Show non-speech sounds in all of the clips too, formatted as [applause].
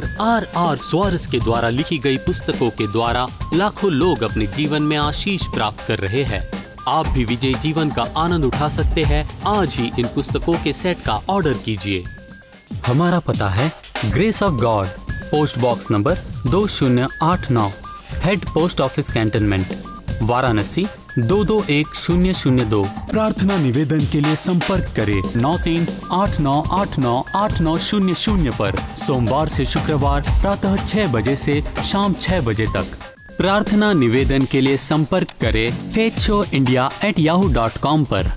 Doctor R are स्वारस के द्वारा लिखी गई पुस्तकों के द्वारा लाखों लोग अपने जीवन में आशीष प्राप्त कर रहे हैं। आप भी विजय जीवन का आनंद उठा सकते हैं। आज ही इन पुस्तकों के सेट का ऑर्डर कीजिए। हमारा पता है Grace of God post box number दो शून्य आठ नौ, head post office cantonment. Varanasi, दो दो एक शून्य शून्य दो। प्रार्थना निवेदन के लिए संपर्क करें नौ तीन आठ नौ आठ नौ आठ नौ शून्य शून्य पर। सोमवार से शुक्रवार प्रातः छह बजे से शाम छह बजे तक। प्रार्थना निवेदन के लिए संपर्क करें Faith Show India at Yahoo dot com पर।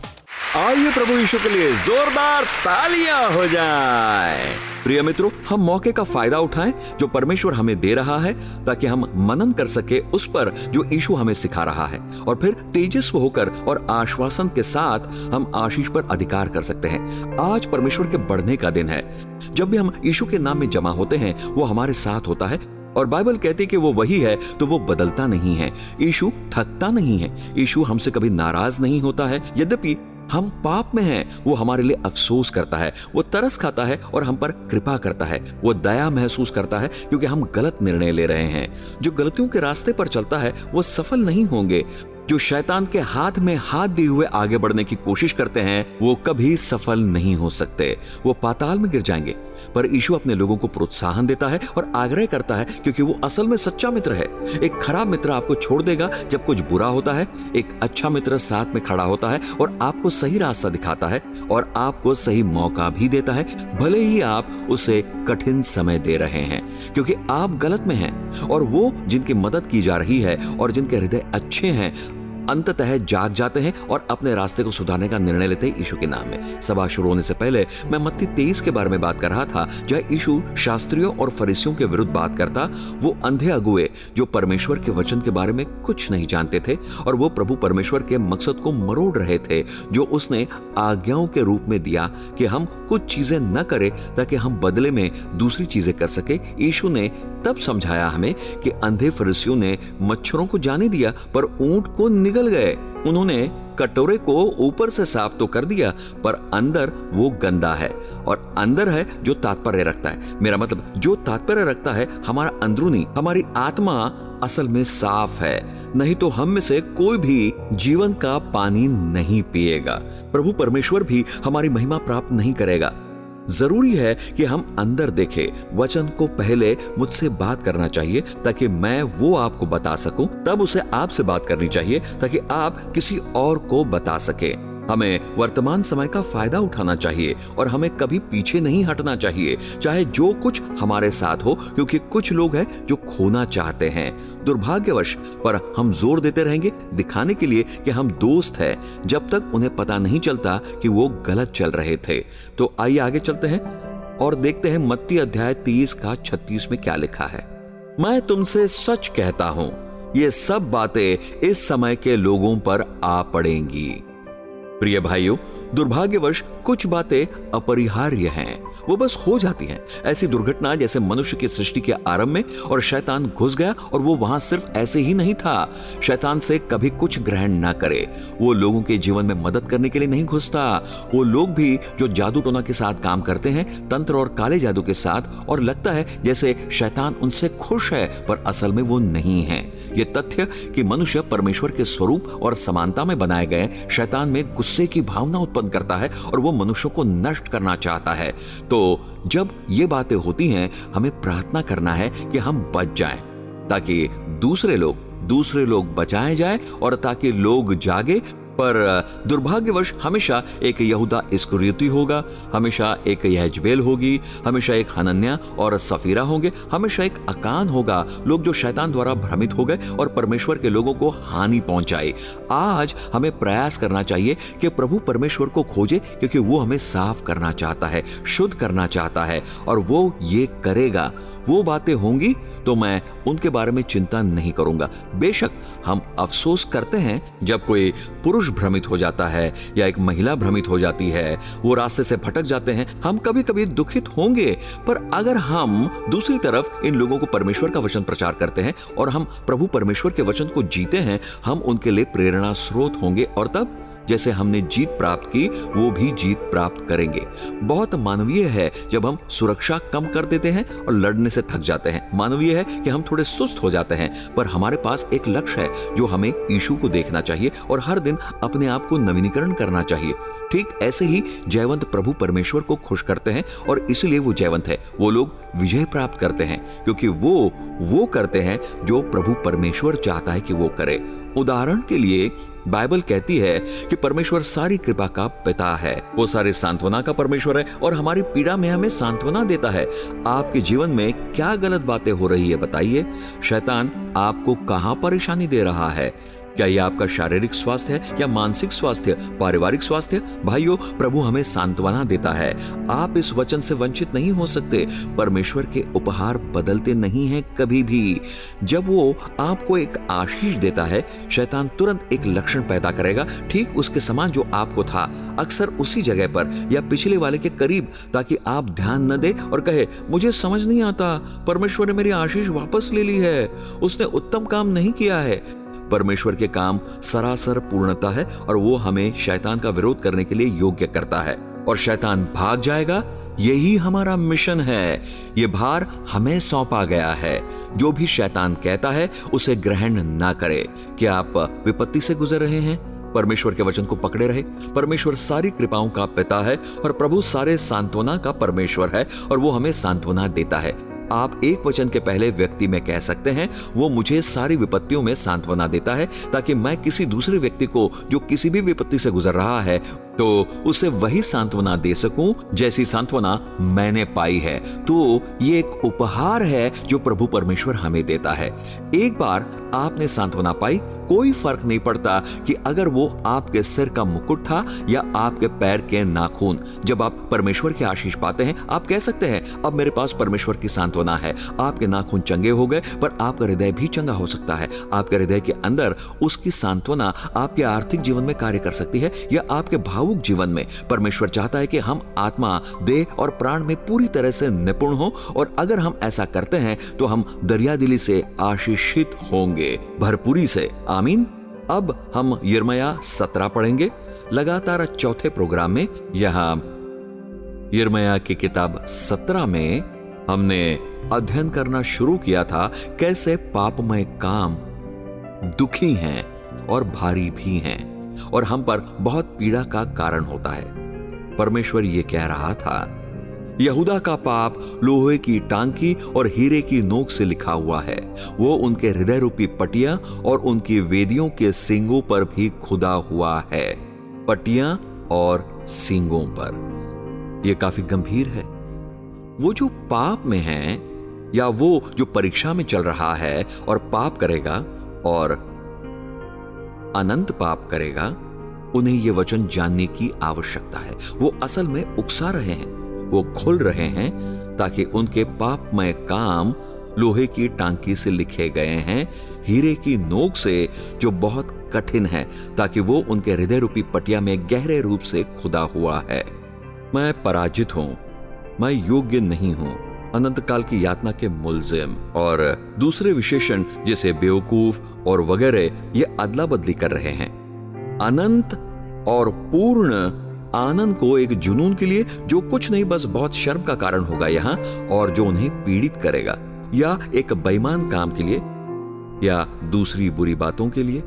आइए प्रभु यीशु के लिए जोरदार तालियाँ हो जाए। प्रिय मित्रों, हम मौके का फ़ायदा उठाएँ जो परमेश्वर हमें दे रहा है, ताकि हम मनन कर सके उस पर जो यीशु हमें सिखा रहा है। और फिर तेजस्व होकर और आश्वासन के साथ हम आशीष पर अधिकार कर सकते हैं। आज परमेश्वर के बढ़ने का दिन है। जब भी हम यीशु के नाम में जमा होते हैं, वो हमारे साथ होता है। और बाइबल कहती कि वो वही है तो वो बदलता नहीं है। यीशु थकता नहीं है। यीशु हमसे कभी नाराज़ नहीं होता है। यद्यपि हम पाप में हैं, वो हमारे लिए अफसोस करता है, वो तरस खाता है और हम पर कृपा करता है, वो दया महसूस करता है क्योंकि हम गलत निर्णय ले रहे हैं। जो गलतियों के रास्ते पर चलता है, वो सफल नहीं होंगे। जो शैतान के हाथ में हाथ दिए हुए आगे बढ़ने की कोशिश करते हैं, वो कभी सफल नहीं हो सकते। वो पाताल में गिर जाएँगे। पर यीशु अपने लोगों को प्रोत्साहन देता है और आग्रह करता है क्योंकि वो असल में सच्चा मित्र है। एक खराब मित्र आपको छोड़ देगा जब कुछ बुरा होता है। एक अच्छा मित्र साथ में खड़ा होता है और आपको सही रास्ता दिखाता है और आपको सही मौका भी देता है। भले ही आप उसे कठिन समय दे रहे हैं, क्योंकि आप गलत में हैं और वो जिनकी मदद की जा रही है और जिनके हृदय अच्छे हैं अंततः जाग जाते हैं और अपने रास्ते को सुधारने का निर्णय लेते हैं यीशु के नाम में। सभा शुरू होने से पहले मैं मत्ती तेईस के बारे में बात कर रहा था, जहाँ यीशु शास्त्रियों और फरिसियों के विरुद्ध बात करता, वो अंधे अगुए, जो परमेश्वर के वचन के बारे में कुछ नहीं जानते थे, और वो प्रभु परमेश्वर के मकसद को मरोड़ रहे थे, जो उसने आज्ञाओं के रूप में दिया कि हम कुछ चीज़ें न करें, ताकि हम बदले में दूसरी चीज़ें कर सके। यीशु ने तब समझाया हमें कि अंधे फरिसियों ने मच्छरों को जाने दिया, पर ऊँट को निगल गए। उन्होंने कटोरे को ऊपर से साफ़ तो कर दिया, पर अंदर वो गंदा है और अंदर है जो तात्पर्य रखता है। मेरा मतलब जो तात्पर्य रखता है, हमारा अंदरूनी, हमारी आत्मा असल में साफ़ है। नहीं तो हम में से कोई भी जीवन का पानी नहीं पिएगा। प्रभु परमेश्वर भी हमारी महिमा प्राप्त नहीं करेगा। ज़रूरी है कि हम अंदर देखें, वचन को पहले मुझसे बात करना चाहिए, ताकि मैं वो आपको बता सकूँ, तब उसे आपसे बात करनी चाहिए, ताकि आप किसी और को बता सके। हमें वर्तमान समय का फ़ायदा उठाना चाहिए और हमें कभी पीछे नहीं हटना चाहिए, चाहे जो कुछ हमारे साथ हो, क्योंकि कुछ लोग हैं जो खोना चाहते हैं। दुर्भाग्यवश, पर हम ज़ोर देते रहेंगे, दिखाने के लिए कि हम दोस्त हैं, जब तक उन्हें पता नहीं चलता कि वो गलत चल रहे थे। तो आइए आगे चलते हैं और देखते हैं मत्ती अध्याय तीस का छत्तीस में क्या लिखा है। मैं तुमसे सच कहता हूँ, ये सब बातें इस समय के लोगों पर आ पड़ेंगी। प्रिय भाइयों दुर्भाग्यवश, कुछ बातें अपरिहार्य हैं। वो बस हो जाती हैं। ऐसी दुर्घटना जैसे मनुष्य की सृष्टि के आरंभ में और शैतान घुस गया और वो वहाँ सिर्फ़ ऐसे ही नहीं था। शैतान से कभी कुछ ग्रहण ना करे। वो लोगों के जीवन में मदद करने के लिए नहीं घुसता। वो लोग भी जो जादू टोना के साथ काम करते हैं, तंत्र और काले जादू के साथ और लगता है जैसे शैतान उनसे खुश है, पर असल में वो नहीं है। ये तथ्य कि मनुष्य परमेश्वर के स्वरूप और समानता में बनाए गए, शैतान में गुस्से की भावना उत्पन्न करता है और वो मनुष्यों को नष्ट करना चाहता है। तो जब ये बातें होती हैं, हमें प्रार्थना करना है कि हम बच जाएँ, ताकि दूसरे लोग दूसरे लोग बचाए जाए और ताकि लोग जागे पर दुर्भाग्यवश हमेशा एक यहूदा इस्कुरियती होगा, हमेशा एक यहजबेल होगी, हमेशा एक हनन्या और सफीरा होंगे, हमेशा एक अकान होगा, लोग जो शैतान द्वारा भ्रमित हो गए और परमेश्वर के लोगों को हानि पहुँचाए। आज हमें प्रयास करना चाहिए कि प्रभु परमेश्वर को खोजे, क्योंकि वो हमें साफ़ करना चाहता है, शुद्ध करना चाहता है, और वो ये करेगा। वो बातें होंगी तो मैं उनके बारे में चिंता नहीं करूँगा। बेशक हम अफसोस करते हैं जब कोई पुरुष भ्रमित हो जाता है या एक महिला भ्रमित हो जाती है, वो रास्ते से भटक जाते हैं। हम कभी कभी दुखित होंगे, पर अगर हम दूसरी तरफ़ इन लोगों को परमेश्वर का वचन प्रचार करते हैं और हम प्रभु परमेश्वर के वचन को जीते हैं, हम उनके लिए प्रेरणा स्रोत होंगे और तब जैसे हमने जीत प्राप्त की, वो भी जीत प्राप्त करेंगे। बहुत मानवीय है जब हम सुरक्षा कम कर देते हैं और लड़ने से थक जाते हैं। मानवीय है कि हम थोड़े सुस्त हो जाते हैं, पर हमारे पास एक लक्ष्य है जो हमें यीशु को देखना चाहिए और हर दिन अपने आप को नवीनीकरण करना चाहिए। ठीक ऐसे ही जयवंत प्रभु परमेश्वर को खुश करते हैं और इसलिए वो जयवंत है। वो लोग विजय प्राप्त करते हैं, क्योंकि वो वो करते हैं जो प्रभु परमेश्वर चाहता है कि वो करे। उदाहरण के लिए, बाइबल कहती है कि परमेश्वर सारी कृपा का पिता है। वो सारे सांत्वना का परमेश्वर है और हमारी पीड़ा में हमें सांत्वना देता है। आपके जीवन में क्या गलत बातें हो रही है, बताइए? शैतान आपको कहाँ परेशानी दे रहा है? क्या यह आपका शारीरिक स्वास्थ्य है या मानसिक स्वास्थ्य पारिवारिक स्वास्थ्य भाइयों, प्रभु हमें सांत्वना देता है। आप इस वचन से वंचित नहीं हो सकते। परमेश्वर के उपहार बदलते नहीं हैं कभी भी। जब वो आपको एक आशीष देता है, शैतान तुरंत एक लक्षण पैदा करेगा। ठीक उसके समान जो आपको था, अक्सर उसी जगह पर या पिछले वाले के करीब, ताकि आप ध्यान न दे और कहे, मुझे समझ नहीं आता। परमेश्वर ने मेरी आशीष वापस ले ली है। उसने उत्तम काम नहीं किया है। परमेश्वर के काम सरासर पूर्णता है और वो हमें शैतान का विरोध करने के लिए योग्य करता है। और शैतान भाग जाएगा, यही हमारा मिशन है। ये भार हमें सौंपा गया है। जो भी शैतान कहता है, उसे ग्रहण ना करे। क्या आप विपत्ति से गुजर रहे हैं? परमेश्वर के वचन को पकड़े रहे। परमेश्वर सारी कृपाओं का पिता है और प्रभु सारे सांत्वना का परमेश्वर है और वो हमें सांत्वना देता है। आप एक वचन के पहले व्यक्ति में कह सकते हैं, वो मुझे सारी विपत्तियों में सांत्वना देता है, ताकि मैं किसी दूसरे व्यक्ति को, जो किसी भी विपत्ति से गुजर रहा है तो उसे वही सांत्वना दे सकूँ जैसी सांत्वना मैंने पाई है। तो ये एक उपहार है जो प्रभु परमेश्वर हमें देता है। एक बार आपने सांत्वना पाई, कोई फ़र्क नहीं पड़ता कि अगर वो आपके सिर का मुकुट था या आपके पैर के नाखून। जब आप परमेश्वर की आशीष पाते हैं, आप कह सकते हैं, अब मेरे पास परमेश्वर की सांत्वना है। आपके नाखून चंगे हो गए, पर आपका हृदय भी चंगा हो सकता है। आपके हृदय के अंदर उसकी सांत्वना आपके आर्थिक जीवन में कार्य कर सकती है या आपके भावुक जीवन में परमेश्वर चाहता है कि हम आत्मा, देह और प्राण में पूरी तरह से निपुण हो और अगर हम ऐसा करते हैं तो हम दरिया से आशीषित होंगे। भरपूरी से। आमीन। अब हम यरमया सत्रह पढ़ेंगे। लगातार चौथे प्रोग्राम में यहाँ यरमया की किताब सत्रह में हमने अध्ययन करना शुरू किया था, कैसे पापमय काम दुखी हैं और भारी भी हैं। और हम पर बहुत पीड़ा का कारण होता है। परमेश्वर यह कह रहा था, यहूदा का पाप लोहे की टांकी और हीरे की नोक से लिखा हुआ है। वो उनके हृदय रूपी पटिया और उनकी वेदियों के सिंगों पर भी खुदा हुआ है, पटिया और सिंगों पर। यह काफ़ी गंभीर है। वो जो पाप में है या वो जो परीक्षा में चल रहा है और पाप करेगा और अनंत पाप करेगा, उन्हें यह वचन जानने की आवश्यकता है। वो असल में उकसा रहे हैं, वो खुल रहे हैं, ताकि उनके पापमय काम लोहे की टांकी से लिखे गए हैं, हीरे की नोक से, जो बहुत कठिन है, ताकि वो उनके हृदय रूपी पटिया में गहरे रूप से खुदा हुआ है। मैं पराजित हूँ, मैं योग्य नहीं हूँ। अनंत काल की यातना के मुलजिम और दूसरे विशेषण जैसे बेवकूफ़ और वगैरह ये अदला बदली कर रहे हैं। अनंत और पूर्ण आनंद को एक जुनून के लिए जो कुछ नहीं, बस बहुत शर्म का कारण होगा यहाँ और जो उन्हें पीड़ित करेगा, या एक बेईमान काम के लिए, या दूसरी बुरी बातों के लिए।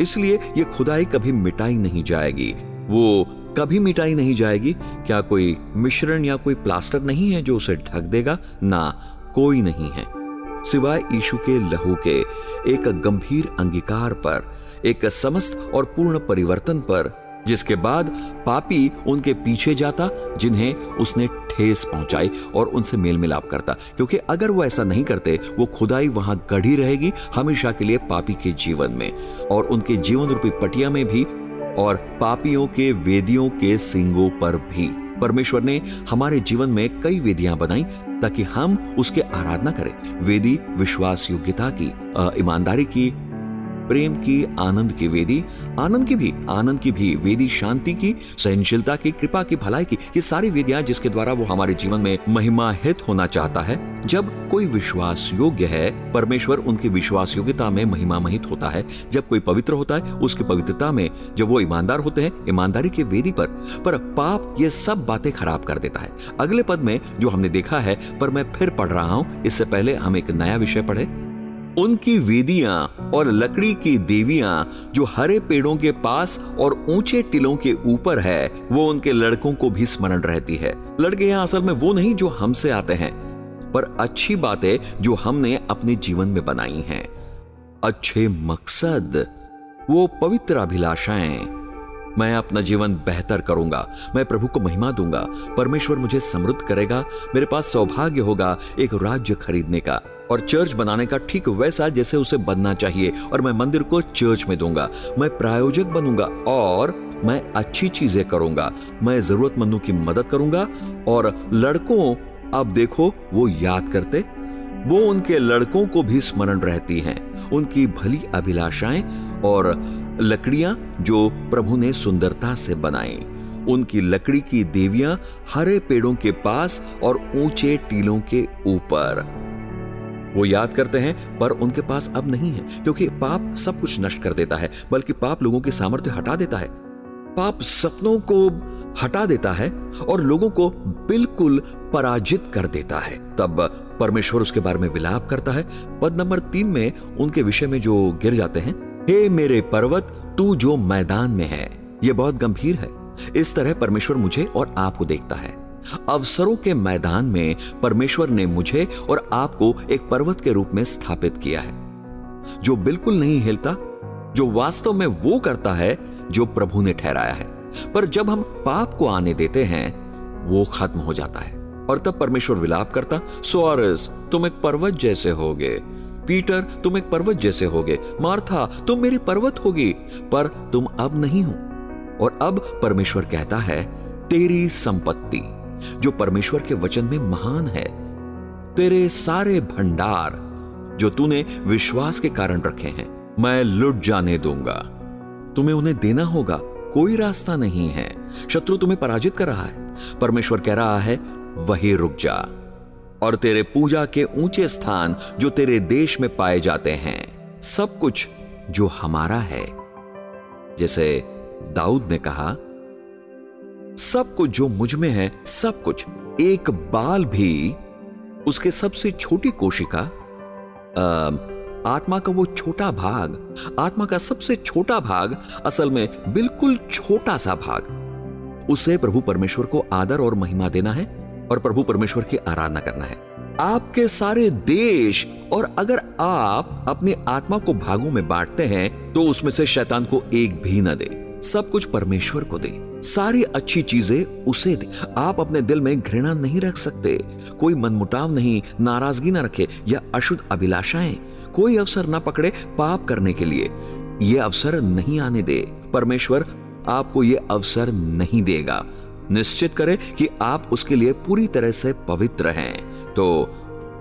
इसलिए ये खुदाई कभी मिटाई नहीं जाएगी। वो कभी मिटाई नहीं जाएगी। क्या कोई मिश्रण या कोई प्लास्टर नहीं है जो उसे ढक देगा? ना, कोई नहीं है। सिवाय ईशु के लहू के, एक गंभीर अंगीकार पर, एक समस्त और पूर्ण परिवर्तन पर, जिसके बाद पापी उनके पीछे जाता, जिन्हें उसने ठेस पहुंचाई और उनसे मेल मिलाप करता। क्योंकि अगर वो ऐसा नहीं करते, वो खुदाई वहाँ गढ़ी रहेगी हमेशा के लिए पापी के जीवन में। और उनके जीवन रूपी पटिया में भी और पापियों के वेदियों के सिंगों पर भी। परमेश्वर ने हमारे जीवन में कई वेदियाँ बनाई ताकि हम उसके आराधना करें। वेदी, विश्वास योग्यता की ईमानदारी की प्रेम की, आनंद की वेदी, आनंद की भी, आनंद की भी वेदी शांति की, सहनशीलता की, कृपा की, भलाई की, ये सारी वेदियाँ जिसके द्वारा वो हमारे जीवन में महिमाहित होना चाहता है। जब कोई विश्वास योग्य है, परमेश्वर उनकी विश्वास योग्यता में महिमामहित होता है। जब कोई पवित्र होता है, उसकी पवित्रता में जब वो ईमानदार होते हैं, ईमानदारी की वेदी पर पर पाप ये सब बातें खराब कर देता है। अगले पद में जो हमने देखा है, पर मैं फिर पढ़ रहा हूँ, इससे पहले हम एक नया विषय पढ़े। उनकी वेदियाँ और लकड़ी की देवियाँ जो हरे पेड़ों के पास और ऊँचे टिलों के ऊपर है, वो उनके लड़कों को भी स्मरण रहती है। लड़के यहाँ असल में वो नहीं जो हमसे आते हैं, पर अच्छी बातें जो हमने अपने जीवन में बनाई हैं। अच्छे मकसद, वो पवित्र अभिलाषाएँ। मैं अपना जीवन बेहतर करूँगा, मैं प्रभु को महिमा दूँगा, परमेश्वर मुझे समृद्ध करेगा, मेरे पास सौभाग्य होगा एक राज्य खरीदने का। और चर्च बनाने का ठीक वैसा जैसे उसे बनना चाहिए और मैं मंदिर को चर्च में दूँगा। मैं प्रायोजक बनूँगा और मैं अच्छी चीज़ें करूँगा। मैं जरूरतमंदों की मदद करूँगा और लड़कों अब देखो, वो याद करते, वो उनके लड़कों को भी स्मरण रहती हैं। उनकी भली अभिलाषाएँ और लकड़ियाँ जो प्रभु ने सुंदरता से बनाई। उनकी लकड़ी की देवियाँ हरे पेड़ों के पास और ऊँचे टीलों के ऊपर। वो याद करते हैं, पर उनके पास अब नहीं है, क्योंकि पाप सब कुछ नष्ट कर देता है, बल्कि पाप लोगों की सामर्थ्य हटा देता है। पाप सपनों को हटा देता है और लोगों को बिल्कुल पराजित कर देता है। तब परमेश्वर उसके बारे में विलाप करता है। पद नंबर तीन में उनके विषय में जो गिर जाते हैं, हे मेरे पर्वत, तू जो मैदान में है यह बहुत गंभीर है। इस तरह परमेश्वर मुझे और आपको देखता है। अवसरों के मैदान में परमेश्वर ने मुझे और आपको एक पर्वत के रूप में स्थापित किया है, जो बिल्कुल नहीं हिलता, जो वास्तव में वो करता है, जो प्रभु ने ठहराया है। पर जब हम पाप को आने देते हैं, वो खत्म हो जाता है। और तब परमेश्वर विलाप करता सोरस तुम एक पर्वत जैसे होगे। पीटर, तुम एक पर्वत जैसे होगे। मार्था, तुम मेरी पर्वत होगी। पर तुम अब नहीं हो। और अब परमेश्वर कहता है, तेरी संपत्ति। जो परमेश्वर के वचन में महान है। तेरे सारे भंडार, जो तूने विश्वास के कारण रखे हैं, मैं लुट जाने दूँगा। तुम्हें उन्हें देना होगा, कोई रास्ता नहीं है। शत्रु तुम्हें पराजित कर रहा है। परमेश्वर कह रहा है, वही रुक जा। और तेरे पूजा के ऊँचे स्थान, जो तेरे देश में पाए जाते हैं, सब कुछ जो हमारा है। जैसे दाऊद ने कहा सब कुछ जो मुझमें है, सब कुछ। एक बाल भी उसके सबसे छोटी कोशिका आत्मा का वो छोटा भाग, आत्मा का सबसे छोटा भाग, असल में बिल्कुल छोटा सा भाग। उसे प्रभु परमेश्वर को आदर और महिमा देना है और प्रभु परमेश्वर की आराधना करना है। आपके सारे देश और अगर आप अपनी आत्मा को भागों में बांटते हैं तो उसमें से शैतान को एक भी न दे। सब कुछ परमेश्वर को दे। सारी अच्छी चीज़ें उसे दे। आप अपने दिल में घृणा नहीं रख सकते। कोई मनमुटाव नहीं, नाराज़गी ना रखे या अशुद्ध अभिलाषाएँ। कोई अवसर ना पकड़े पाप करने के लिए। यह अवसर नहीं आने दे। परमेश्वर आपको यह अवसर नहीं देगा। निश्चित करें कि आप उसके लिए पूरी तरह से पवित्र हैं। तो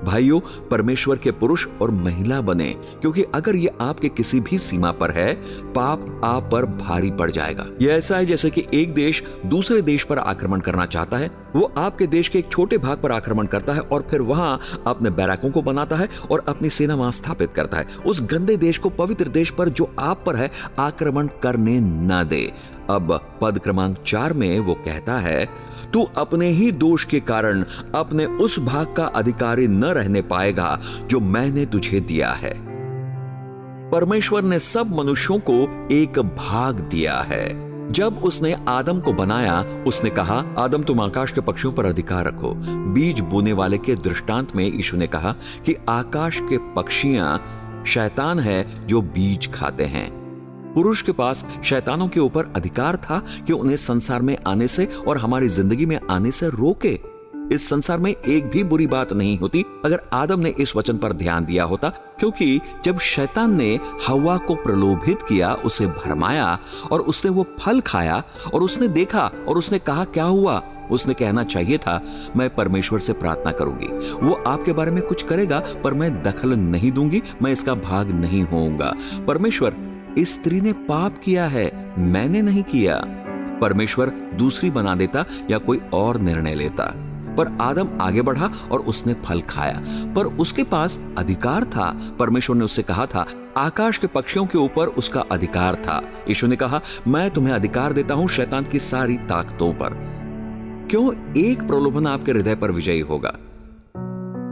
भाइयों, परमेश्वर के पुरुष और महिला बने, क्योंकि अगर ये आपके किसी भी सीमा पर है, पाप आप पर भारी पड़ जाएगा। यह ऐसा है जैसे कि एक देश दूसरे देश पर आक्रमण करना चाहता है वो आपके देश के एक छोटे भाग पर आक्रमण करता है और फिर वहाँ अपने बैराकों को बनाता है और अपनी सेना वहाँ स्थापित करता है। उस गंदे देश को पवित्र देश पर जो आप पर है, आक्रमण करने न दे। अब पद क्रमांक चार में वो कहता है, तू अपने ही दोष के कारण अपने उस भाग का अधिकारी न रहने पाएगा जो मैंने तुझे दिया है। परमेश्वर ने सब मनुष्यों को एक भाग दिया है। जब उसने आदम को बनाया, उसने कहा, आदम, तुम आकाश के पक्षियों पर अधिकार रखो। बीज बोने वाले के दृष्टांत में यीशु ने कहा कि आकाश के पक्षियाँ शैतान है जो बीज खाते हैं। पुरुष के पास शैतानों के ऊपर अधिकार था कि उन्हें संसार में आने से और हमारी ज़िंदगी में आने से रोके। इस संसार में एक भी बुरी बात नहीं होती। अगर आदम ने इस वचन पर ध्यान दिया होता, क्योंकि जब शैतान ने हवा को प्रलोभित किया, उसे भरमाया, और उसने वो फल खाया, और उसने देखा, और उसने कहा, क्या हुआ? उसने कहना चाहिए था, मैं परमेश्वर से प्रार्थना करूँगी। वो आपके बारे में कुछ करेगा, पर मैं दखल नहीं दूँगी, मैं इसका भाग नहीं होऊँगा। परमेश्वर, इस स्त्री ने पाप किया है, मैंने नहीं किया। परमेश्वर दूसरी बना देता या कोई और निर्णय लेता। पर आदम आगे बढ़ा और उसने फल खाया। पर उसके पास अधिकार था। परमेश्वर ने उससे कहा था, आकाश के पक्षियों के ऊपर उसका अधिकार था। यीशु ने कहा, मैं तुम्हें अधिकार देता हूँ शैतान की सारी ताकतों पर। क्यों एक प्रलोभन आपके हृदय पर विजयी होगा?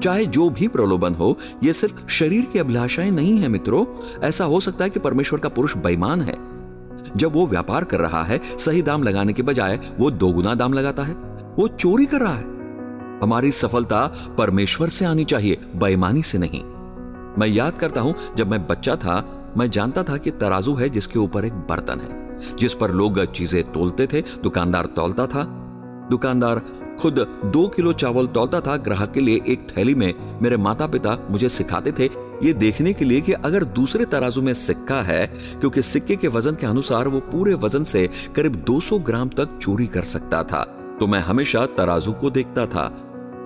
चाहे जो भी प्रलोभन हो यह सिर्फ़ शरीर की अभिलाषाएँ नहीं है मित्रों। ऐसा हो सकता है कि परमेश्वर का पुरुष बेईमान है। जब वो व्यापार कर रहा है, सही दाम लगाने के बजाय वो दोगुना दाम लगाता है। वो चोरी कर रहा है। हमारी सफलता परमेश्वर से आनी चाहिए, बेईमानी से नहीं। मैं याद करता हूँ, जब मैं बच्चा था, मैं जानता था कि तराजू है जिसके ऊपर एक बर्तन है, जिस पर लोग चीज़ें तोलते थे, दुकानदार तोलता था। दुकानदार खुद दो किलो चावल तोलता था, ग्राहक के लिए एक थैली में मेरे माता पिता मुझे सिखाते थे, ये देखने के लिए कि अगर दूसरे तराजू में सिक्का है, क्योंकि सिक्के के वज़न के अनुसार वो पूरे वज़न से करीब 200 ग्राम तक चोरी कर सकता था तो मैं हमेशा तराजू को देखता था।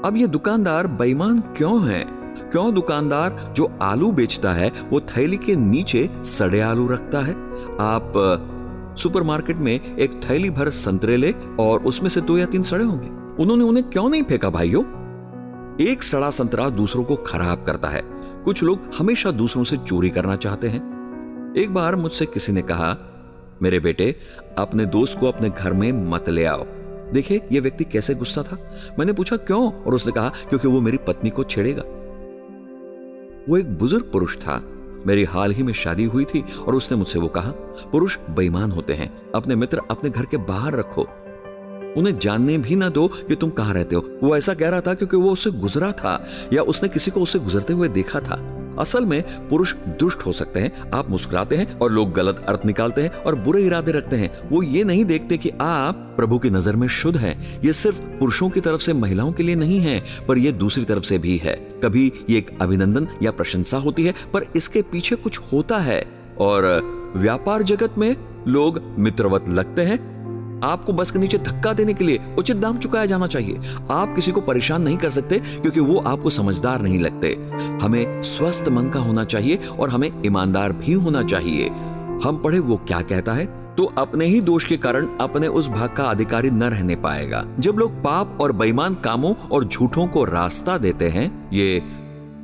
अब ये दुकानदार बेईमान क्यों है? क्यों दुकानदार जो आलू बेचता है, वो थैली के नीचे सड़े आलू रखता है? आप सुपरमार्केट में एक थैली भर संतरे ले और उसमें से दो या तीन सड़े होंगे। उन्होंने उन्हें क्यों नहीं फेंका भाइयों? एक सड़ा संतरा दूसरों को खराब करता है। कुछ लोग हमेशा दूसरों से चोरी करना चाहते हैं। एक बार मुझसे किसी ने कहा, मेरे बेटे, अपने दोस्त को अपने घर में मत ले आओ। देखिए यह व्यक्ति कैसे गुस्सा था? मैंने पूछा, क्यों? और उसने कहा, क्योंकि वो मेरी पत्नी को छेड़ेगा। वो एक बुज़ुर्ग पुरुष था। मेरी हाल ही में शादी हुई थी और उसने मुझसे वो कहा, पुरुष बेईमान होते हैं। अपने मित्र अपने घर के बाहर रखो। उन्हें जानने भी ना दो कि तुम कहाँ रहते हो। वो ऐसा कह रहा था क्योंकि वो उससे गुजरा था या उसने किसी को उससे गुजरते हुए देखा था। असल में पुरुष दुष्ट हो सकते हैं, आप मुस्कुराते हैं और लोग गलत अर्थ निकालते हैं और बुरे इरादे रखते हैं। वो ये नहीं देखते कि आप प्रभु की नज़र में शुद्ध हैं। ये सिर्फ़ पुरुषों की तरफ़ से, महिलाओं के लिए नहीं है, पर यह दूसरी तरफ़ से भी है। कभी ये एक अभिनंदन या प्रशंसा होती है, पर इसके पीछे कुछ होता है। और व्यापार जगत में लोग मित्रवत लगते हैं आपको बस के नीचे धक्का देने के लिए उचित दाम चुकाया जाना चाहिए। आप किसी को परेशान नहीं कर सकते, क्योंकि वो आपको समझदार नहीं लगते। हमें स्वस्थ मन का होना चाहिए और हमें ईमानदार भी होना चाहिए। हम पढ़े, वो क्या कहता है? तो अपने ही दोष के कारण अपने उस भाग का अधिकारी न रहने पाएगा। जब लोग पाप और बेईमान कामों और झूठों को रास्ता देते हैं, ये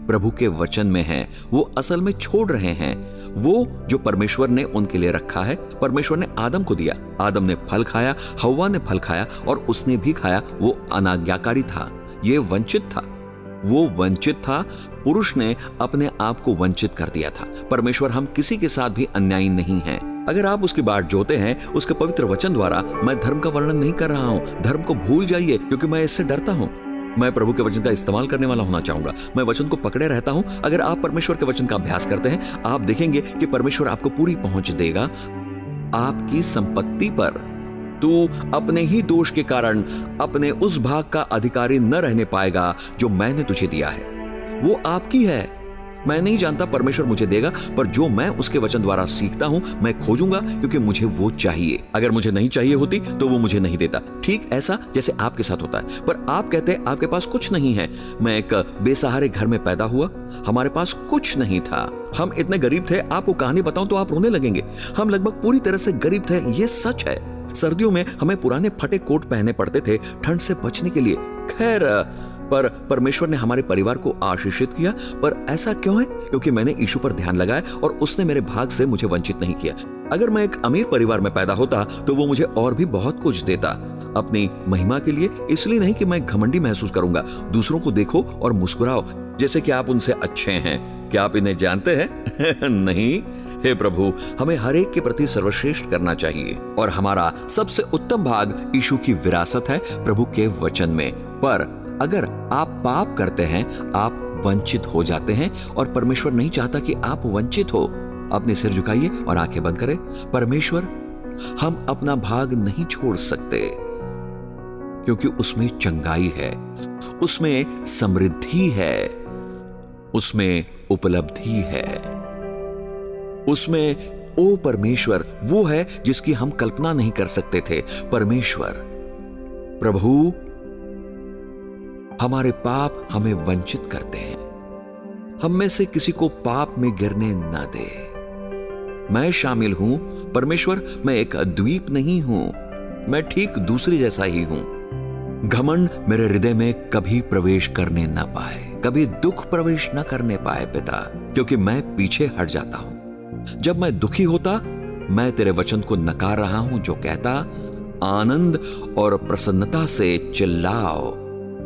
प्रभु के वचन में है, वो असल में छोड़ रहे हैं। वो जो परमेश्वर ने उनके लिए रखा है, परमेश्वर ने आदम को दिया। आदम ने फल खाया हवा ने फल खाया और उसने भी खाया, वो अनाज्ञाकारी था, ये वंचित था। वो वंचित था, पुरुष ने अपने आप को वंचित कर दिया था। परमेश्वर हम किसी के साथ भी अन्यायी नहीं है। अगर आप उसकी बात जोते हैं, उसके पवित्र वचन द्वारा, मैं धर्म का वर्णन नहीं कर रहा हूँ। धर्म को भूल जाइए, क्योंकि मैं इससे डरता हूँ। मैं प्रभु के वचन का इस्तेमाल करने वाला होना चाहूँगा। मैं वचन को पकड़े रहता हूँ। अगर आप परमेश्वर के वचन का अभ्यास करते हैं, आप देखेंगे कि परमेश्वर आपको पूरी पहुँच देगा। आपकी संपत्ति पर तू अपने ही दोष के कारण, अपने उस भाग का अधिकारी न रहने पाएगा जो मैंने तुझे दिया है। वो आपकी है। मैं नहीं जानता परमेश्वर मुझे देगा, पर जो मैं उसके वचन द्वारा सीखता हूँ, मैं खोजूँगा, क्योंकि मुझे वो चाहिए। अगर मुझे नहीं चाहिए होती तो वो मुझे नहीं देता। ठीक ऐसा जैसे आपके साथ होता है। पर आप कहते हैं, आपके पास कुछ नहीं है। मैं एक बेसहारे घर में पैदा हुआ। हमारे पास कुछ नहीं था। हम इतने गरीब थे, आपको कहानी बताऊँ तो आप रोने लगेंगे। हम लगभग पूरी तरह से गरीब थे, ये सच है। सर्दियों में हमें पुराने फटे कोट पहने पड़ते थे ठंड से बचने के लिए। खैर पर परमेश्वर ने हमारे परिवार को आशीषित किया। पर ऐसा क्यों है? क्योंकि मैंने ईशु पर ध्यान लगाया और उसने मेरे भाग से मुझे वंचित नहीं किया। अगर मैं एक अमीर परिवार में पैदा होता तो वो मुझे और भी बहुत कुछ देता। अपनी महिमा के लिए इसलिए नहीं कि मैं घमंडी महसूस करूँगा। दूसरों को देखो और मुस्कुराओ, जैसे कि आप उनसे अच्छे हैं। क्या आप इन्हें जानते हैं? [laughs] नहीं। हे प्रभु, हमें हर एक के प्रति सर्वश्रेष्ठ करना चाहिए। और हमारा सबसे उत्तम भाग ईशु की विरासत है प्रभु के वचन में। पर अगर आप पाप करते हैं, आप वंचित हो जाते हैं और परमेश्वर नहीं चाहता कि आप वंचित हो, अपने सिर झुकाइए और आँखें बंद करें। परमेश्वर, हम अपना भाग नहीं छोड़ सकते, क्योंकि उसमें चंगाई है, उसमें समृद्धि है, उसमें उपलब्धि है, उसमें, ओ परमेश्वर, वो है जिसकी हम कल्पना नहीं कर सकते थे। परमेश्वर, प्रभु हमारे पाप हमें वंचित करते हैं। हम में से किसी को पाप में गिरने न दे। मैं शामिल हूँ, परमेश्वर, मैं एक द्वीप नहीं हूँ, मैं ठीक दूसरे जैसा ही हूँ। घमंड मेरे हृदय में कभी प्रवेश करने न पाए, कभी दुख प्रवेश न करने पाए पिता, क्योंकि मैं पीछे हट जाता हूँ। जब मैं दुखी होता, मैं तेरे वचन को नकार रहा हूँ जो कहता, आनंद और प्रसन्नता से चिल्लाओ।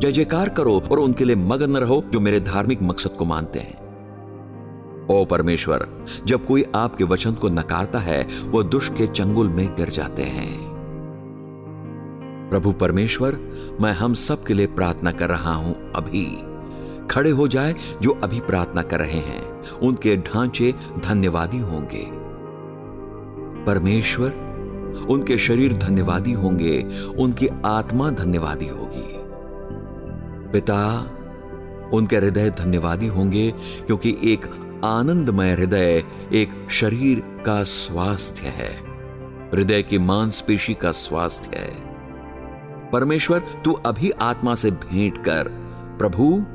जय जयकार करो और उनके लिए मगन रहो जो मेरे धार्मिक मकसद को मानते हैं। ओ परमेश्वर, जब कोई आपके वचन को नकारता है वो दुष्ट के चंगुल में गिर जाते हैं। प्रभु परमेश्वर, मैं हम सब के लिए प्रार्थना कर रहा हूँ अभी। खड़े हो जाए जो अभी प्रार्थना कर रहे हैं। उनके ढांचे धन्यवादी होंगे। परमेश्वर, उनके शरीर धन्यवादी होंगे, उनकी आत्मा धन्यवादी होगी। पिता, उनके हृदय धन्यवादी होंगे क्योंकि एक आनंदमय हृदय, एक शरीर का स्वास्थ्य है। हृदय की मांसपेशी का स्वास्थ्य है। परमेश्वर, तू अभी आत्मा से भेंट कर। प्रभु,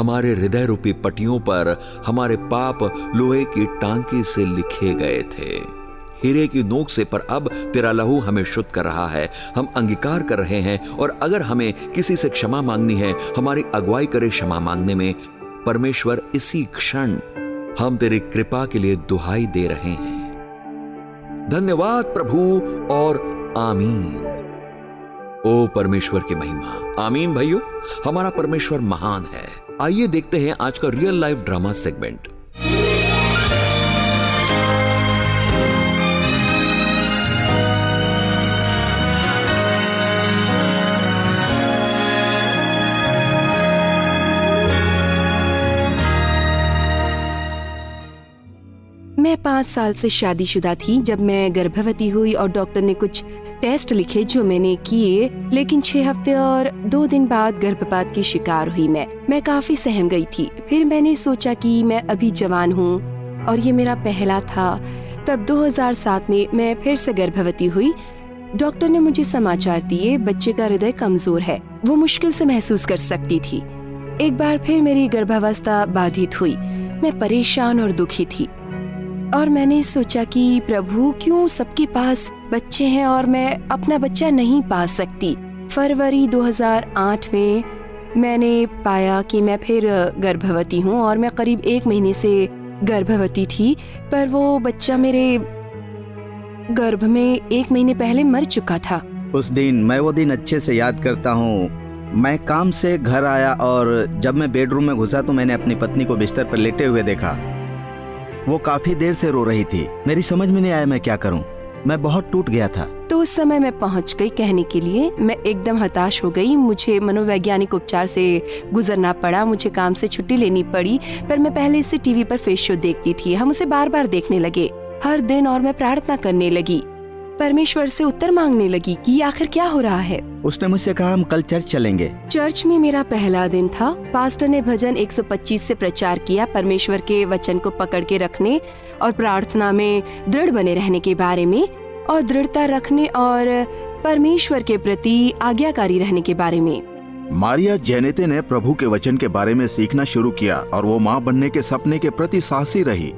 हमारे हृदय रूपी पटियों पर हमारे पाप लोहे की टांकी से लिखे गए थे। हीरे की नोक से, पर अब तेरा लहू हमें शुद्ध कर रहा है। हम अंगीकार कर रहे हैं, और अगर हमें किसी से क्षमा मांगनी है, हमारी अगुवाई करे क्षमा मांगने में। परमेश्वर, इसी क्षण हम तेरी कृपा के लिए दुहाई दे रहे हैं। धन्यवाद प्रभु, और आमीन। ओ परमेश्वर की महिमा, आमीन भाइयों, हमारा परमेश्वर महान है। आइए देखते हैं आज का रियल लाइफ ड्रामा सेगमेंट। पाँच साल से शादीशुदा थी जब मैं गर्भवती हुई और डॉक्टर ने कुछ टेस्ट लिखे जो मैंने किए, लेकिन छह हफ़्ते और दो दिन बाद गर्भपात की शिकार हुई मैं। मैं काफ़ी सहम गई थी। फिर मैंने सोचा कि मैं अभी जवान हूँ और ये मेरा पहला था। तब 2007 में मैं फिर से गर्भवती हुई। डॉक्टर ने मुझे समाचार दिए, बच्चे का हृदय कमज़ोर है, वो मुश्किल से महसूस कर सकती थी। एक बार फिर मेरी गर्भावस्था बाधित हुई। मैं परेशान और दुखी थी। और मैंने सोचा कि प्रभु, क्यों सबके पास बच्चे हैं और मैं अपना बच्चा नहीं पा सकती? फरवरी 2008 में मैंने पाया कि मैं फिर गर्भवती हूँ और मैं करीब एक महीने से गर्भवती थी, पर वो बच्चा मेरे गर्भ में एक महीने पहले मर चुका था। उस दिन, मैं वो दिन अच्छे से याद करता हूँ। मैं काम से घर आया और जब मैं बेडरूम में घुसा तो मैंने अपनी पत्नी को बिस्तर पर लेटे हुए देखा। वो काफ़ी देर से रो रही थी। मेरी समझ में नहीं आया मैं क्या करूँ। मैं बहुत टूट गया था। तो उस समय मैं पहुँच गई कहने के लिए। मैं एकदम हताश हो गई। मुझे मनोवैज्ञानिक उपचार से गुजरना पड़ा। मुझे काम से छुट्टी लेनी पड़ी। पर मैं पहले इससे टीवी पर फेस शो देखती थी। हम उसे बार बार देखने लगे। हर दिन और मैं प्रार्थना करने लगी। परमेश्वर से उत्तर मांगने लगी कि आखिर क्या हो रहा है? उसने मुझसे कहा हम कल चर्च चलेंगे। चर्च में मेरा पहला दिन था। पास्टर ने भजन 125 से प्रचार किया परमेश्वर के वचन को पकड़ के रखने और प्रार्थना में दृढ़ बने रहने के बारे में और दृढ़ता रखने और परमेश्वर के प्रति आज्ञाकारी रहने के बारे में। मारिया जैनेते ने प्रभु के वचन के बारे में सीखना शुरू किया और वो माँ बनने के सपने के प्रति साहसी रही।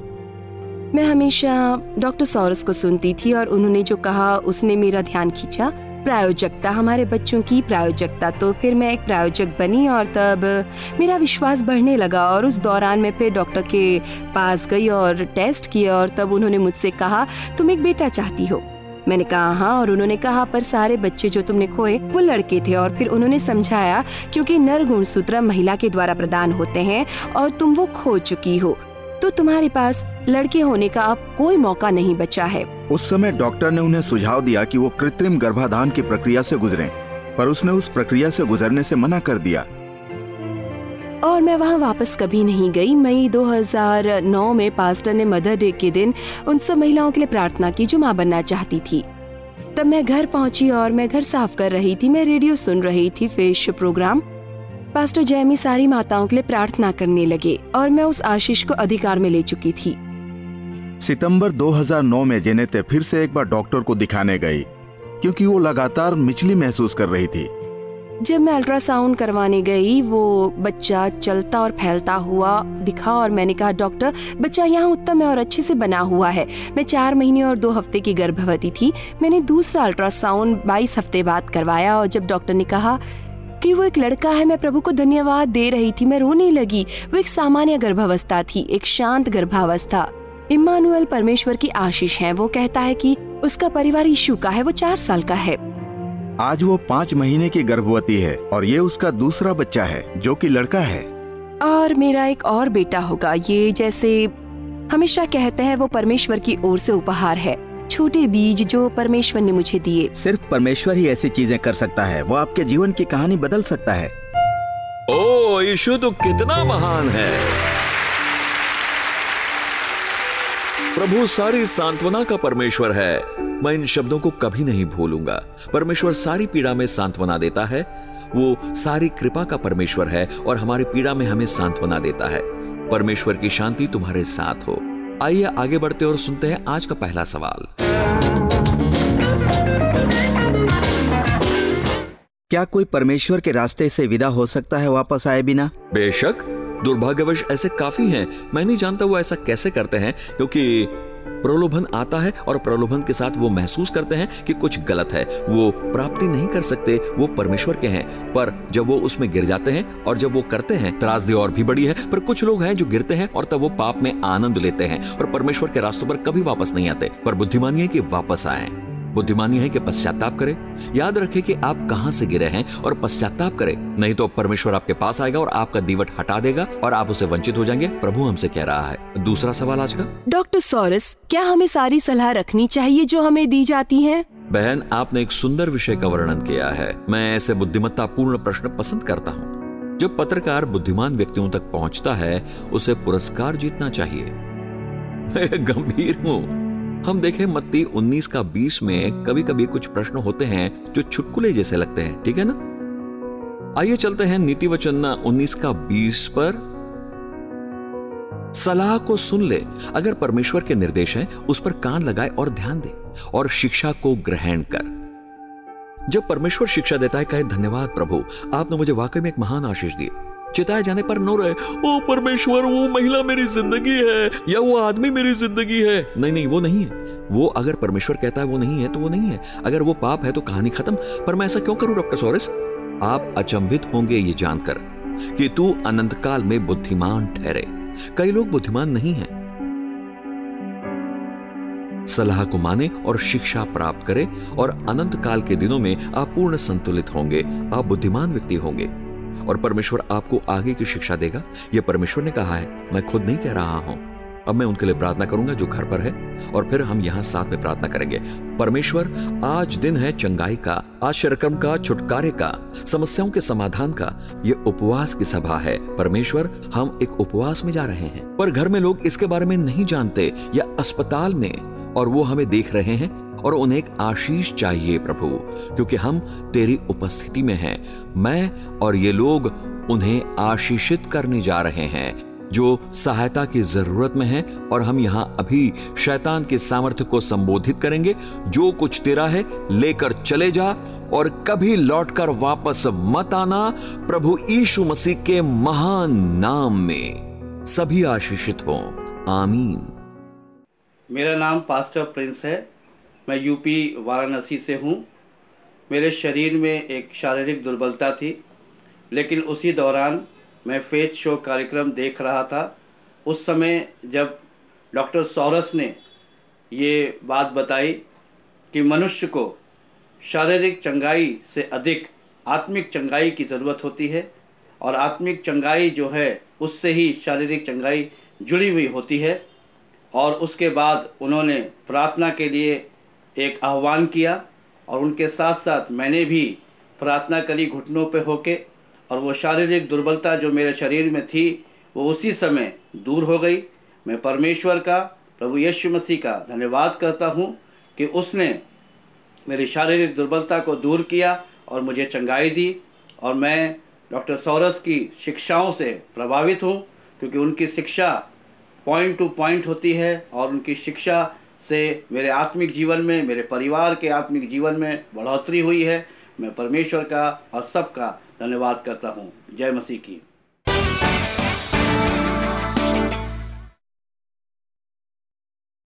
मैं हमेशा डॉक्टर सौरस को सुनती थी और उन्होंने जो कहा, उसने मेरा ध्यान खींचा। प्रायोजकता, हमारे बच्चों की प्रायोजकता। तो फिर मैं एक प्रायोजक बनी और तब मेरा विश्वास बढ़ने लगा और उस दौरान मैं फिर डॉक्टर के पास गई और टेस्ट किए और तब उन्होंने मुझसे कहा, तुम एक बेटा चाहती हो? मैंने कहा हाँ और उन्होंने कहा, पर सारे बच्चे जो तुमने खोए, वो लड़के थे। और फिर उन्होंने समझाया, क्योंकि नर गुणसूत्र महिला के द्वारा प्रदान होते हैं और तुम वो खो चुकी हो। तो तुम्हारे पास लड़के होने का अब कोई मौका नहीं बचा है। उस समय डॉक्टर ने उन्हें सुझाव दिया कि वो कृत्रिम गर्भाधान की प्रक्रिया से गुजरें, पर उसने उस प्रक्रिया से गुजरने से मना कर दिया। और मैं वहाँ वापस कभी नहीं गई। मई 2009 में पास्टर ने मदर डे के दिन उन सब महिलाओं के लिए प्रार्थना की जो माँ बनना चाहती थी। तब मैं घर पहुँची और मैं घर साफ़ कर रही थी मैं रेडियो सुन रही थी फेश प्रोग्राम। पास्टर जैमी सारी माताओं के लिए प्रार्थना करने लगे और मैं उस आशीष को अधिकार में ले चुकी थी। सितंबर 2009 में जेनेते फिर से एक बार डॉक्टर को दिखाने गई क्योंकि वो लगातार मिचली महसूस कर रही थी। जब मैं अल्ट्रासाउंड करवाने गई वो बच्चा चलता और फैलता हुआ दिखा और मैंने कहा डॉक्टर बच्चा यहाँ उत्तम है और अच्छे से बना हुआ है। मैं चार महीने और दो हफ़्ते की गर्भवती थी। मैंने दूसरा अल्ट्रासाउंड बाईस हफ़्ते बाद करवाया और जब डॉक्टर ने कहा कि वो एक लड़का है मैं प्रभु को धन्यवाद दे रही थी मैं रोने लगी। वो एक सामान्य गर्भावस्था थी एक शांत गर्भावस्था। इमानुअल परमेश्वर की आशीष है वो कहता है कि उसका परिवार यीशु का है वो चार साल का है। आज वो पाँच महीने की गर्भवती है और ये उसका दूसरा बच्चा है जो कि लड़का है। और मेरा एक और बेटा होगा ये जैसे हमेशा कहते हैं वो परमेश्वर की ओर से उपहार है। छोटे बीज जो परमेश्वर ने मुझे दिए। सिर्फ़ परमेश्वर ही ऐसी चीज़ें कर सकता है। वो आपके जीवन की कहानी बदल सकता है। ओ यीशु तो कितना महान है। प्रभु सारी सांत्वना का परमेश्वर है। मैं इन शब्दों को कभी नहीं भूलूँगा। परमेश्वर सारी पीड़ा में सांत्वना देता है। वो सारी कृपा का परमेश्वर है और हमारी पीड़ा में हमें सांत्वना देता है। परमेश्वर की शांति तुम्हारे साथ हो। आइए आगे बढ़ते और सुनते हैं आज का पहला सवाल। क्या कोई परमेश्वर के रास्ते से विदा हो सकता है वापस आए बिना? बेशक दुर्भाग्यवश ऐसे काफ़ी हैं। मैं नहीं जानता वो ऐसा कैसे करते हैं क्योंकि प्रलोभन आता है और प्रलोभन के साथ वो महसूस करते हैं कि कुछ गलत है। वो प्राप्ति नहीं कर सकते, वो परमेश्वर के हैं। पर जब वो उसमें गिर जाते हैं और जब वो करते हैं, त्रासदी और भी बड़ी है, पर कुछ लोग हैं जो गिरते हैं और तब वो पाप में आनंद लेते हैं और परमेश्वर के रास्तों पर कभी वापस नहीं आते। पर बुद्धिमानी है कि वापस आए। बुद्धिमानी है कि पश्चाताप करें। याद रखें कि आप कहाँ से गिरे हैं और पश्चाताप करें। नहीं तो परमेश्वर आपके पास आएगा और आपका दीवट हटा देगा और आप उसे वंचित हो जाएँगे। प्रभु हमसे कह रहा है। दूसरा सवाल आज का? डॉक्टर सोरस क्या हमें सारी सलाह रखनी चाहिए जो हमें दी जाती है? बहन आपने एक सुंदर विषय का वर्णन किया है। मैं ऐसे बुद्धिमत्ता पूर्ण प्रश्न पसंद करता हूँ। जब पत्रकार बुद्धिमान व्यक्तियों तक पहुँचता है उसे पुरस्कार जीतना चाहिए। मैं गंभीर हूँ। हम देखें मत्ती 19 का 20 में कभी कभी कुछ प्रश्न होते हैं जो छुटकुले जैसे लगते हैं, ठीक है ना? आइए चलते हैं नीति वचन 19 का 20 पर। सलाह को सुन ले, अगर परमेश्वर के निर्देश हैं, उस पर कान लगाए और ध्यान दे, और शिक्षा को ग्रहण कर। जब परमेश्वर शिक्षा देता है, कहे, धन्यवाद प्रभु, आपने मुझे वाकई में एक महान आशीष दी चिताए जाने पर नो रहे ओ परमेश्वर, वो महिला मेरी ज़िंदगी है, या वो आदमी मेरी ज़िंदगी है। नहीं नहीं, वो नहीं है। वो अगर परमेश्वर कहता है वो नहीं है तो वो नहीं है। अगर वो पाप है तो कहानी खत्म। पर मैं ऐसा क्यों करूँ, डॉक्टर सोरेस? आप अचंभित होंगे ये जानकर कि तू अनंत काल में बुद्धिमान ठहरे। कई लोग बुद्धिमान नहीं हैं। सलाह को माने और शिक्षा प्राप्त करें और अनंत काल के दिनों में आप पूर्ण संतुलित होंगे, आप बुद्धिमान व्यक्ति होंगे। और परमेश्वर आपको आगे की शिक्षा देगा। यह परमेश्वर ने कहा है। मैं खुद नहीं कह रहा हूँ। अब मैं उनके लिए प्रार्थना करूँगा जो घर पर है और फिर हम यहाँ साथ में प्रार्थना करेंगे। परमेश्वर, आज दिन है चंगाई का, आश्चर्यक्रम का, छुटकारे का, समस्याओं के समाधान का। ये उपवास की सभा है। परमेश्वर, हम एक उपवास में जा रहे हैं। पर घर में लोग इसके बारे में नहीं जानते या अस्पताल में और वो हमें देख रहे हैं। और उन्हें एक आशीष चाहिए प्रभु, क्योंकि हम तेरी उपस्थिति में हैं। मैं और ये लोग उन्हें आशीषित करने जा रहे हैं, जो सहायता की ज़रूरत में है और हम यहाँ अभी शैतान के सामर्थ्य को संबोधित करेंगे। जो कुछ तेरा है, लेकर चले जा और कभी लौटकर वापस मत आना प्रभु यीशु मसीह के महान नाम में। सभी आशीषित हो। आमीन। मेरा नाम पास्टर प्रिंस है। मैं यूपी वाराणसी से हूँ। मेरे शरीर में एक शारीरिक दुर्बलता थी, लेकिन उसी दौरान मैं फेथ शो कार्यक्रम देख रहा था। उस समय जब डॉक्टर सौरस ने ये बात बताई कि मनुष्य को शारीरिक चंगाई से अधिक आत्मिक चंगाई की ज़रूरत होती है और आत्मिक चंगाई जो है, उससे ही शारीरिक चंगाई जुड़ी हुई होती है और उसके बाद उन्होंने प्रार्थना के लिए एक आह्वान किया और उनके साथ साथ मैंने भी प्रार्थना करी घुटनों पे होके और वो शारीरिक दुर्बलता जो मेरे शरीर में थी, वो उसी समय दूर हो गई। मैं परमेश्वर का, प्रभु यीशु मसीह का धन्यवाद करता हूँ कि उसने मेरी शारीरिक दुर्बलता को दूर किया और मुझे चंगाई दी और मैं डॉक्टर सौरस की शिक्षाओं से प्रभावित हूँ, क्योंकि उनकी शिक्षा पॉइंट टू पॉइंट होती है और उनकी शिक्षा से मेरे आत्मिक जीवन में, मेरे परिवार के आत्मिक जीवन में बढ़ोतरी हुई है। मैं परमेश्वर का और सबका धन्यवाद करता हूँ। जय मसीह की।